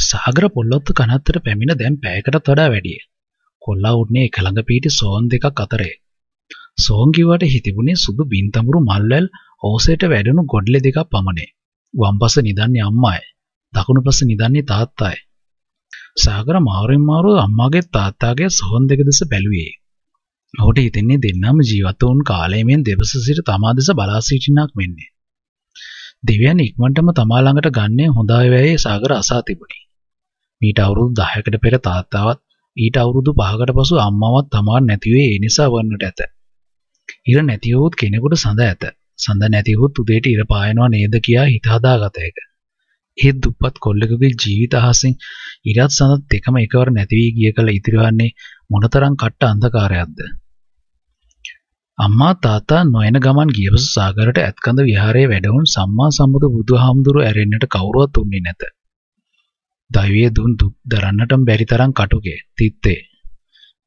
සාගර පොල්ලොත්තු කනත්තට පැමිණ දැන් පැයකටත් වඩා වැඩිය. කොල්ලා උන්නේ එක ළඟ පිහිටි සෝන් දෙකක් අතරේ. සෝන් කිව්වට හිතිබුණේ සුදු බින්තඹුරු මල්වැල් ඕසයට වැඩුණු ගොඩලෙ දෙකක් පමණේ. වම් පස නිදන්නේ අම්මායි. දකුණු පස නිදන්නේ තාත්තායි. සාගර මාරුවෙන් මාරුව අම්මාගේ තාත්තාගේ සෝන් දෙක දෙස බැලුවේ. ඔහුට හිතෙන්නේ දෙන්නම ජීවත් වුන් කාලයෙන් දෙවස සිට තමා දෙස බලා සිටින්නක් වෙන්නේ. දෙවියන් ඉක්මනටම තමා ළඟට ගන්නේ හොඳ අය වෙයි සාගර අසා තිබුණි. මීට අවුරුදු 10කට පෙර තාත්තාවත් ඊට අවුරුදු 5කට පසු අම්මවත් තමා නැතිවේ ඒ නිසා වන්නට ඇත. ඉර නැති වූත් කෙනෙකුට සඳ ඇත. සඳ නැති වූත් උදේට ඉර පායනවා නේද කියා හිත හදාගත එක. ඒත් දුප්පත් කොල්ලෙකුගේ ජීවිත අහසින් ඉරත් සඳත් දෙකම එකවර නැති වී ගිය කල ඉතිරිවන්නේ මොනතරම් කට්ට අන්ධකාරයක්ද. අම්මා තාත්තා නොයන ගමන් ගියපසු සාගරට ඇත්කඳ විහාරයේ වැඩවුන් සම්මා සම්බුදු බුදුහාමුදුරුව ඇරෙන්නට කවුරුවත් උන්නේ නැත. දෛවයේ දුන් දුක් දරන්නටම බැරි තරම් කටුකේ තිත්තේ.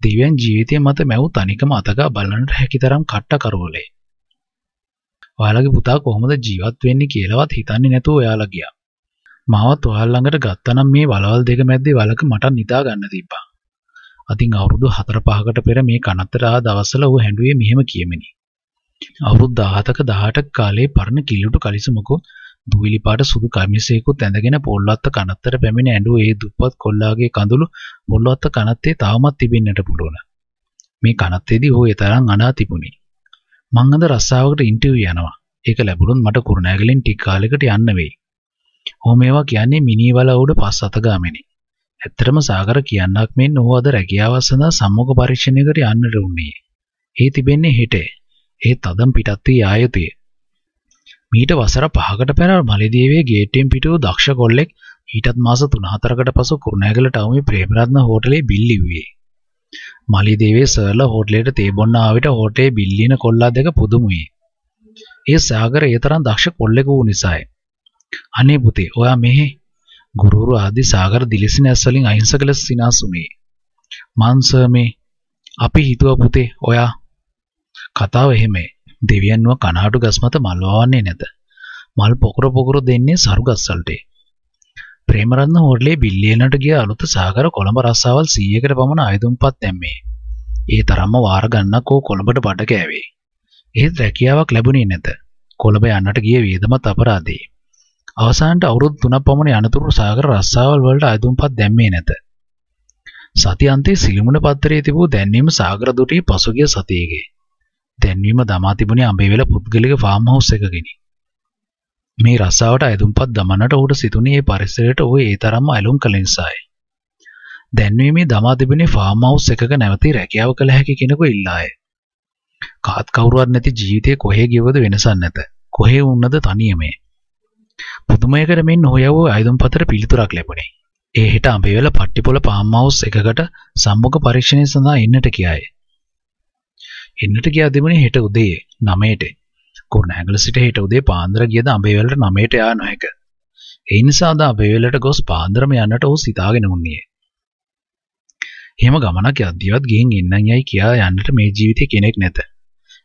දිව්‍යන් ජීවිතය මත මැව් තනිකම අතගා බලන්නට හැකි තරම් කට්ට කරවලේ. ඔයාලගේ පුතා කොහොමද ජීවත් වෙන්නේ කියලාවත් හිතන්නේ නැතුව ඔයාලා ගියා. මාවත් ඔයාලා ළඟට ගත්තනම් මේ වලවල් දෙක මැද්දේ වලක මට නිදා ගන්න තිබ්බා. අතින් අවුරුදු 4-5කට පෙර මේ කනත්තර ආ දවස්වල ඌ හැඬුවේ මෙහෙම කියමිනි. අවුරුදු 17ක 18ක කාලේ පරණ කිලුටු කලිසමකෝ දුවිලි පාට සුදු කමිසයකුත් ඇඳගෙන පොල්වත්ත කනත්තර පැමිණ ඇඬුව ඒ දුප්පත් කොල්ලාගේ කඳුළු පොල්වත්ත කනත්තේ තවමත් තිබෙන්නට පුළුවන්. මේ කනත්තේදී ඌ ඒ තරම් අනා තිබුණි. මං අද රස්සාවකට ඉන්ටර්විව් යනවා. ඒක ලැබුණොත් මට කුරුණෑගලින් ටික කාලයකට යන්න වෙයි. ඔහු මේවා කියන්නේ මිනිවල උඩ පස් අත ගාමිනි. ඇත්තටම සාගර කියන්නක් මෙන් ඔහු අද රැකියාව සඳහා සම්මුඛ පරීක්ෂණයකට යන්නට උන්නේ. ඒ තිබෙන්නේ හෙටේ. ඒ තදම් පිටත් වී ආයතේ. මීට වසර 5කට පෙර මලිදීවේ ගේට්ටුවෙන් පිටව දක්ෂ කොල්ලෙක් ඊටත් මාස 3-4කට පසු කුරුණෑගලට අවුමේ ප්‍රේමරත්න හෝටලේ බිල් ලිව්වේ. මලිදීවේ සර්ලා හෝටලේට තේ බොන්න ආවිට හෝටලේ බිල් ලියන කොල්ලා දෙක පුදුමුයි. ඒ සාගර ඒ තරම් දක්ෂ කොල්ලෙකු වූ නිසායි. අනේ පුතේ ඔයා මෙහෙ ගුරුවරු ආදී සාගර දිලිසෙන ඇස් වලින් අහිංසක ලෙස සිනාසුනේ. මාන්සර් මේ අපි හිතුවා පුතේ ඔයා කතාව එහෙමයි. දෙවියන්ව කනහටු ගස් මත මල් වවන්නේ නැත. මල් පොකුර පොකුර දෙන්නේ සරු ගස්වලට. ප්‍රේමරත්න හෝටලේ බිල්ලියනට ගිය අලුත සාගර කොළඹ රස්සාවල් 100කට පමණ ආයුධම්පත් දැම්මේ. ඒ තරම්ම වාර ගන්නක් ඕ කොළඹට බඩ කෑවේ. ඒත් රැකියාවක් ලැබුණේ නැත. කොළඹ යන්නට ගිය වියදමත් අපරාධේ. අවසානට අවුරුදු 3ක් පමණ යනතුරු සාගර රස්සාවල් වලට ආයුධම්පත් දැම්මේ නැත. සති අන්තයේ සිලිමුණ පත්තරයේ තිබූ දැන්වීම සාගර දුටේ පසුගිය සතියේගේ. දැන්වීම දමා තිබුණේ අඹේවැල පුද්ගලික ෆාම් හවුස් එකකිනි. මේ රස්සාවට ඇදුම්පත් දමන්නට ඔහුට සිතුනේ ඒ පරිසරයට ඔහු ඒ තරම්ම ඇලුම් කළ නිසායි. දැන්වීමේ දමා තිබුණේ ෆාම් හවුස් එකක නැවතී රැකියාව කළ හැකි කෙනෙකු ඉල්ලාය. කාත් කවුරුවත් නැති ජීවිතේ කොහේ ගියවද වෙනසක් නැත. කොහේ වුණද තනියමේ. පුදුමයකට මෙන් ඔහු ආයුධම් පතර පිළිතුරක් ලැබුණේ. ඒ හෙට අඹේවැල පට්ටිපොළ ෆාම් හවුස් එකකට සම්මුඛ පරීක්ෂණය සඳහා එන්නට කියාය. එන්නට ගියා දෙමුනේ හෙට උදේ 9ට. කුරුණෑගල සිට හෙට උදේ පාන්දර ගියද අඹේවැලට 9ට යා නොහැක. ඒ නිසා අද අඹේවැලට ගොස් පාන්දරම යන්නට ඔහු සිතාගෙන උන්නේ. එහෙම ගමනක් යද්දිවත් ගිහින් එන්නම් යයි කියා යන්නට මේ ජීවිතේ කෙනෙක් නැත.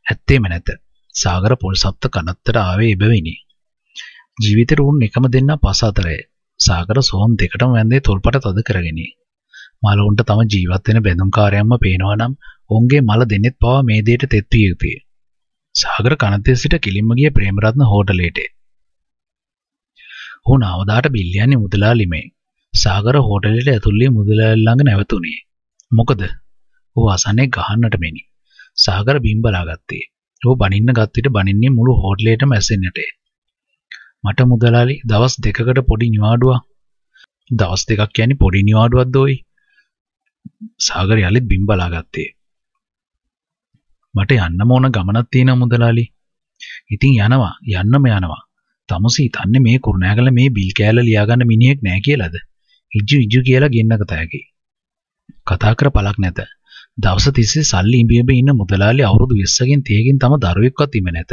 ඇත්තේම නැත. සාගර පොල් සප්ත කනත්තට ආවේ එබැවිනි. ජීවිතේ උන් එකම දෙන්න පස අතරය. සාගර සෝම් දෙකටම වැන්දේ තොල්පට තද කරගෙන. මලවුන්ට තම ජීවත් වෙන බැඳුම්කාරයන්ම පේනවා නම් ඔවුන්ගේ මල දෙන්නෙත් පවා මේ දෙයට තෙත් විය යුතුය. සාගර කනතේ සිට කිලින්ම ගිය ප්‍රේමරත්න හෝටලයට. ඔහු නවදාට බිල්ලියන්නේ මුදලාලිමේ. සාගර හෝටලයට ඇතුල්ලේ මුදලාලි ළඟ නැවතුණේ. මොකද? ඔහු අසන්නේ ගහන්නට මෙනි. සාගර බිම් බලාගත්තේ. ඔහු බනින්න ගත් විට බනින්නේ මුළු හෝටලේටම ඇසෙන්නට. මට මුදලාලි දවස් දෙකකට පොඩි නිවාඩුවක්. දවස් දෙකක් කියන්නේ පොඩි නිවාඩුවක්ද ඔයි? සාගර යලිත් බිම් බලාගත්තේ. මට යන්නම ඕන ගමනක් තියෙන මුදලාලි. ඉතින් යනවා යන්නම යනවා. තමුසි හිතන්නේ මේ කුරුණෑගල මේ බිල් කෑල්ල ලියාගන්න මිනිහෙක් නෑ කියලාද? ඉජ්ජු ඉජ්ජු කියලා ගෙන්නක තෑකි. කතා කර පළක් නැත. දවස් 30 සල්ලි ඉඹිඹ ඉන්න මුදලාලි අවුරුදු 20කින් 30කින් තම දරුවෙක්වත් ඉම නැත.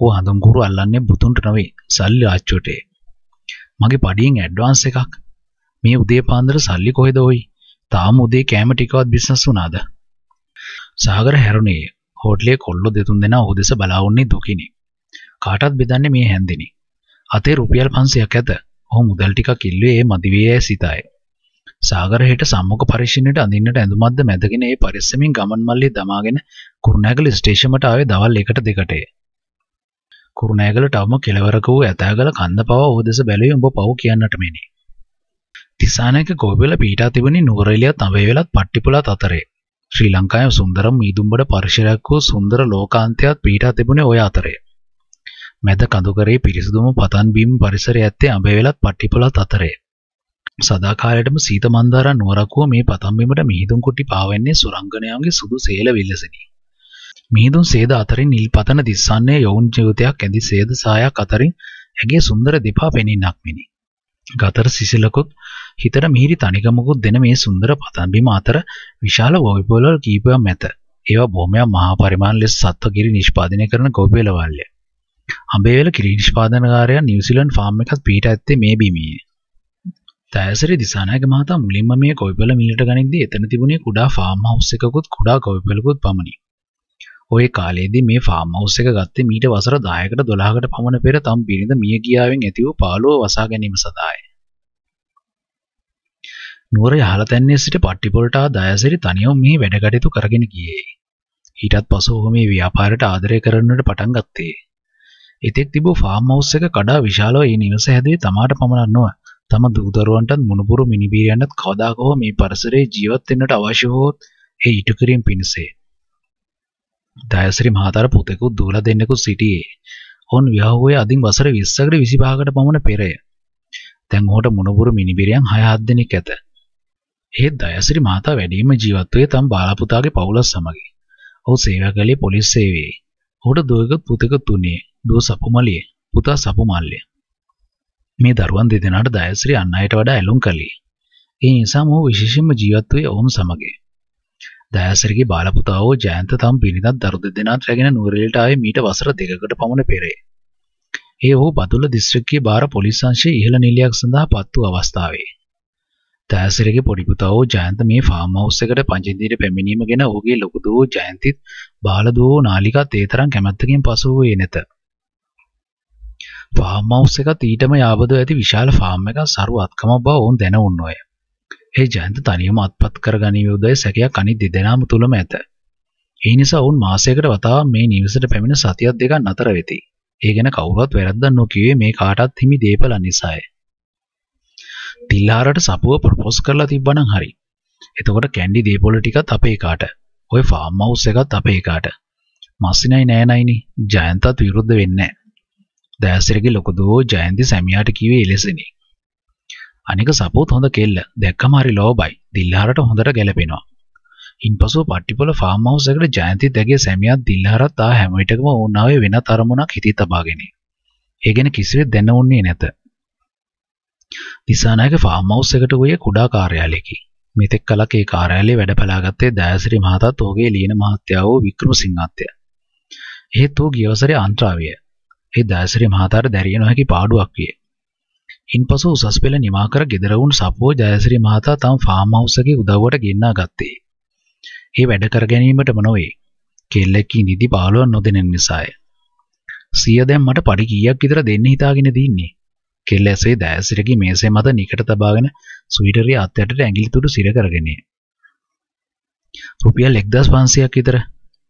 ඌ හඳුන් කුරු අල්ලන්නේ බුතුන්ට නෙවෙයි සල්ලි ආච්චුටේ. මගේ පඩියෙන් ඇඩ්වාන්ස් එකක්. මේ උදේ පාන්දර සල්ලි කොහෙද ඔයි? තාම උදේ කෑම ටිකවත් බිස්නස් වුණාද? සාගර හැරුණේ හෝටලේ කොල්ලෝ දෙතුන් දෙනා ඔහු දෙස බලා වුණේ දුකිනි. කාටත් බෙදන්නේ මේ හැන්දිනි. අතේ රුපියල් 500ක් ඇත. ඔහු මුදල් ටිකක් ඉල්ලුවේ ඒ මදි වේ යැයි සිතයි. සාගර හෙට සම්මුඛ පරීක්ෂණයට අඳින්නට ඇඳුමක්ද මැදගෙන ඒ පරිස්සමින් ගමන් මල්ලේ දමාගෙන කුරුණෑගල ස්ටේෂමට ආවේ දවල් 1ට 2ට. කුරුණෑගලට අවම කෙලවරක වූ ඇතෑගල කන්ද පවා ඔහු දෙස බැලුවේ උඹ පව් කියන්නට මෙනි. තිසානයක ගෝබෙල පීටා තිබුණි නුවරඑළියත් අඹේ වෙලත් පට්ටිපුලත් අතරේ. ශ්‍රී ලංකාවේ සුන්දරම මීදුම්බඩ පරිසරයක් වූ සුන්දර ලෝකාන්තයක් පීටා තිබුණේ ඔය අතරේ. මැද කඳුකරේ පිරිසිදුම පතන් බිම් පරිසරය ඇත්තේ අඹේ වෙලත් පට්ටිපුලත් අතරේ. සදාකාලයටම සීත මන්දාරා නුවරකුව මේ පතම්බිමට මිහිදුන් කුටි පාවෙන්නේ සුරංගනයන්ගේ සුදු සේල විල්ලසෙනි. මිහිදුන් සේද අතරින් නිල් පතන දිස්සන්නේ යොවුන් ජීවිතයක් ඇඳි සේද සායක් අතරින් ඇගේ සුන්දර දෙපා පෙනින්නක් මිනි. ගතර සිසිලකුත් හිතට මිහිරි තනිකමකුත් දෙන මේ සුන්දර පතන්බිම අතර විශාල වොයිපොලවල් කීපයක් මැත. ඒවා බොහොමයක් මහා පරිමාණ ලෙස සත්ව කිරි නිෂ්පාදනය කරන ගොවිපෙළවල්ය. අඹේවැල කිරි නිෂ්පාදනකාරයා නිව්සීලන්ත ෆාම් එකක් පිහිට ඇත්තේ මේ බිමේ. තෑසරි දිසානායක මහතා මුලින්ම මේ ගොවිපළ මිලට ගනිද්දී එතන තිබුණේ කුඩා ෆාම් හවුස් එකකුත් කුඩා ගොවිපළකුත් පමණි. ওই කාලේදී මේ ෆාම් හවුස් එක ගත්තේ මීට වසර 10කට 12කට පමණ පෙර තම බිරිඳ මිය ගියාවෙන් ඇති වූ පාළුව වසා ගැනීම සඳහාය. නුවර යහලතැන්නේ සිට පට්ටිපොලට ආ දයාසිරි තනියම මේ වැඩ කටයුතු කරගෙන ගියේ. ඊටත් පසු ඔහු මේ ව්‍යාපාරයට ආදරය කරන්නට පටන් ගත්තේ. එතෙක් තිබූ ෆාම් හවුස් එක කඩා විශාලව ඒ නිවස හැදුවේ තමාට පමණක් නොව තම දූදරුවන්ටත් මුණුපුරු මිනිබිරියන්ටත් කවදාක හෝ මේ පරිසරයේ ජීවත් වෙන්නට අවශ්‍ය වූත් ඒ ඉටු කිරීම පිණිසය. දයසිරි මහතාට පුතෙකුත් දූලා දෙන්නෙකුත් සිටියේ. ඔවුන් විවාහ වූයේ අදින් වසර 20කට 25කට පමණ පෙරය. දැන් ඔහුට මුණුපුරු මිනිබිරියන් 6-7 දෙනෙක් ඇත. ඒත් දයසිරි මහතා වැඩිම ජීවත් වූයේ තම බාලපුතාගේ පවුලත් සමග. ඔහු සේවා කළේ පොලිස් සේවයේ. ඔහුට දුවකුත් පුතෙකුත් තුනේ. දුව සපුමලියේ, පුතා සපුමල්ලිය. මේ දරුවන් දෙදෙනාට දයසිරි අන් අයට වඩා ඇලුම් කළේ. ඒ නිසා මොහු විශේෂයෙන්ම ජීවත් වූයේ ඔවුන් සමග. දයාසිරිගේ බාලපුතා වූ ජයන්ත තම පිරිතත් දරු දෙදෙනාත් රැගෙන නුවරඑළියට ආවේ මීට වසර දෙකකට පමණ පෙරේ. ඒ ඔහු බදුල්ල දිස්ත්‍රික්කයේ බාර පොලිස් අංශයේ ඉහළ නිලයක් සඳහා පත් වූ අවස්ථාවේ. දයාසිරිගේ පොඩි පුතා වූ ජයන්ත මේ ෆාම් හවුස් එකට පංචින්දීට පැමිණීම ගැන ඔහුගේ ලොකු දූ ජයන්තිත් බාල දූ නාලිකාත් ඒ තරම් කැමැත්තකින් පසු වූයේ නැත. ෆාම් හවුස් එකත් ඊටම යාබදව ඇති විශාල ෆාම් එකක් සරුවත්කම බව ඔවුන් දැන උන්නෝය. ඒ ජයන්ත තනියම අත්පත් කරගනීමේ උදේ සැකයක් අනිත් දෙදෙනාම තුලම ඇත. ඒ නිසා ඔවුන් මාසයකට වතාවක් මේ නිවසට පැමිණ සතියක් දෙකක් නතර වෙති. ඒ ගැන කවුරුවත් වැරද්දක් නොකියුවේ මේ කාටත් හිමි දේපල නිසාය. තිල්හාරට සපුව ප්‍රොපෝස් කරලා තිබ්බනම් හරි. එතකොට කැන්ඩි දේපොළ ටිකත් අපේ කාට. ඔය ෆාම් හවුස් එකත් අපේ කාට. මස්සිනයි නෑනයිනි ජයන්තත් විරුද්ධ වෙන්නේ නැහැ. දෑසිරගේ ලොකු දුවෝ ජයන්ති සැමියාට කිව්වේ එලෙසනේ. අනික සපෝත් හොඳ කෙල්ල. දැක්කම හරි ලෝබයි. දිල්හාරට හොඳට ගැලපෙනවා. ඉන්පසු පට්ටිපොළ ෆාම් හවුස් එකට ජයන්තිත් ඇගේ සැමියාත් දිල්හාරත් ආ හැම විටකම ඕන් ආවේ වෙනත් අරමුණක් හිතේ තබාගෙන. ඒ ගැන කිසිවෙත් දැන උන්නේ නැත. දිසානායක ෆාම් හවුස් එකට ගියේ කුඩා කාර්යාලයකි. මෙතෙක් කලක ඒ කාර්යාලයේ වැඩ බලාගත්තේ දයාසිරි මහතාත් ඔහුගේ ලියන මහත්තයා වූ වික්‍රමසිංහත්ය. එහෙත් ඔහු ගිය වසරේ අන්ත්‍රාවිය. ඒ දයාසිරි මහතාට දැරිය නොහැකි පාඩුවක් විය. ඉන්පසු උසස් පෙළ නිමා කර ගෙදර වුණ සපුව ජයසිරි මහතා තම ෆාම් හවුස් එකේ උදව්වට ගෙන්නා ගත්තේ. ඒ වැඩ කර ගැනීමටම නොවේ. කෙල්ලෙක්ගේ නිදි පාළුවක් නොදෙන නිසාය. සිය දැන් මට පඩි කීයක් විතර දෙන්න හිතාගෙන දින්නේ. කෙල්ල ඇසේ දෑසිරගේ මේසේ මත නිකට තබාගෙන සුවිටරිය අත්යටට ඇඟිලි තුඩු සිර කරගෙනය. රුපියල් 1500ක් විතර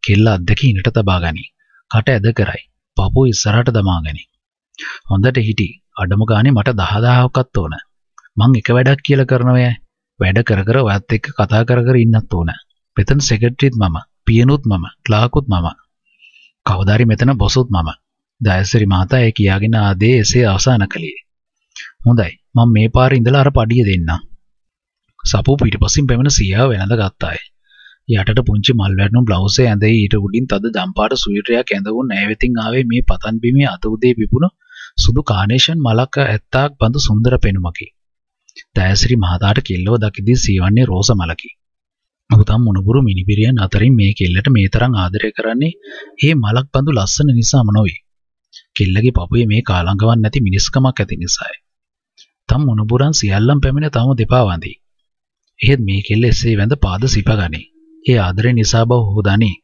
කෙල්ල අද්දක ඉනට තබා ගනි. කට ඇද කරයි. පපුව ඉස්සරහට දමා ගනි. හොඳට හිටි. අඩම ගානේ මට 10000ක්වත් ඕන. මං එක වැඩක් කියලා කරනවය. වැඩ කර කර ඔයත් එක්ක කතා කර කර ඉන්නත් ඕන. මෙතන සෙක්‍රටරිත් මම, පියනුත් මම, ක්ලාකුත් මම. කවදාරි මෙතන බොසුත් මම. දයසිරි මහතා ඒ කියාගෙන ආදේ එසේ අවසන් කළේ. හොඳයි මම මේ පාරේ ඉඳලා අර පඩිය දෙන්නම්. සපු පිටිපසින් පැමිණ සියාව වෙනඳ ගත්තාය. යටට පුංචි මල් වැටුණු බ්ලවුස් එක ඇඳේ ඊට උඩින් තද ජම්පාට සුවිටරයක් ඇඳවුන් නැවෙතින් ආවේ මේ පතන් බිමේ අත උදේ පිපුණු සුදු කානේෂන් මලක ඇත්තාක් බඳු සුන්දර පෙනුමකි. දයසිරි මහතාට කෙල්ලව දකිදී සීවන්නේ රෝස මලකි. ඔහු තම මුණුබුරු මිනිබිරියන් අතරින් මේ කෙල්ලට මේ තරම් ආදරය කරන්නේ මේ මලක් බඳු ලස්සන නිසාම නොවේ. කෙල්ලගේ පපුවේ මේ කාලංගවන් නැති මිනිස්කමක් ඇති නිසායි. තම මුණුබුරන් සියල්ලම් පැමිණ තම දෙපා වඳී. එහෙත් මේ කෙල්ල එසේ වැඳ පාද සිපගනී. ඒ ආදරය නිසා බව ඔහු දනී.